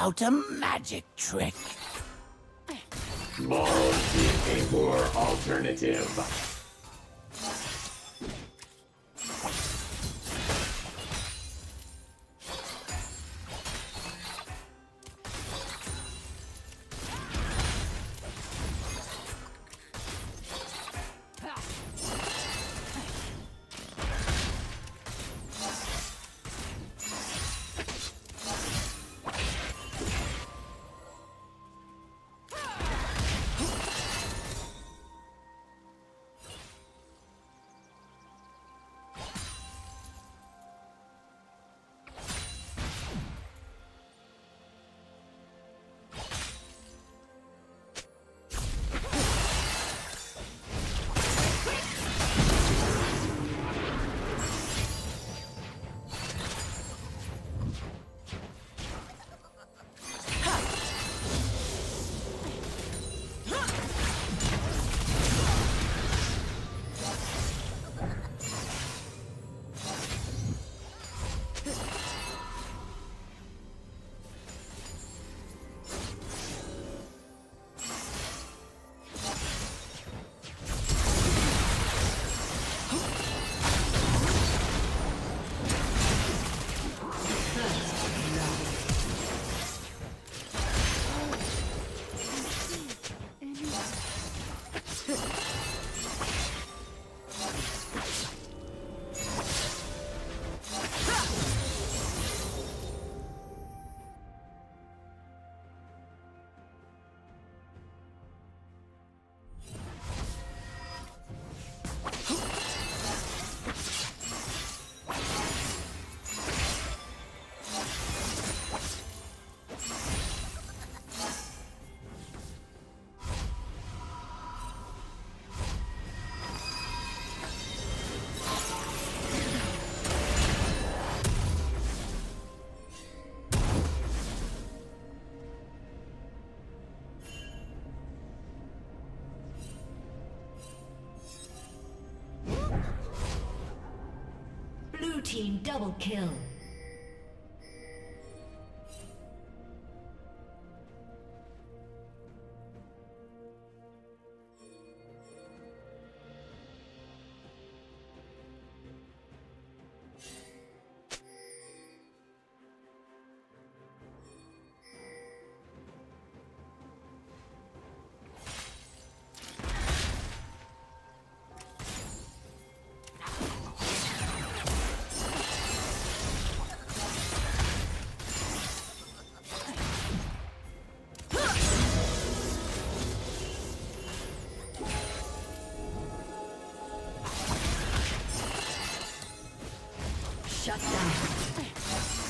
out a magic trick. Morals seek a poor alternative. Team double kill. Yeah.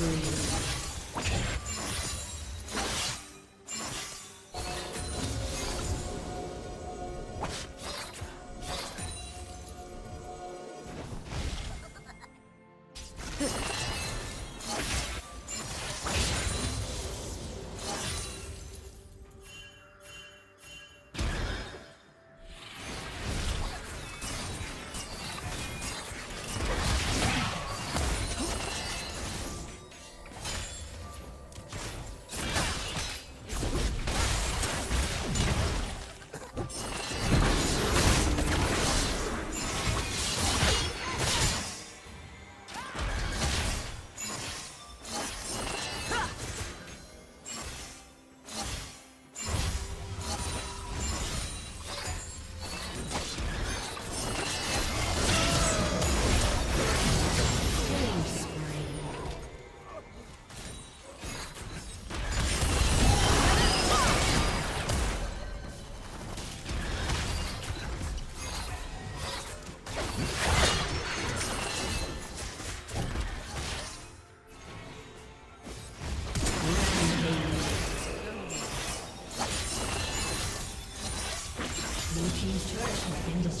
Hum.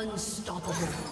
Unstoppable.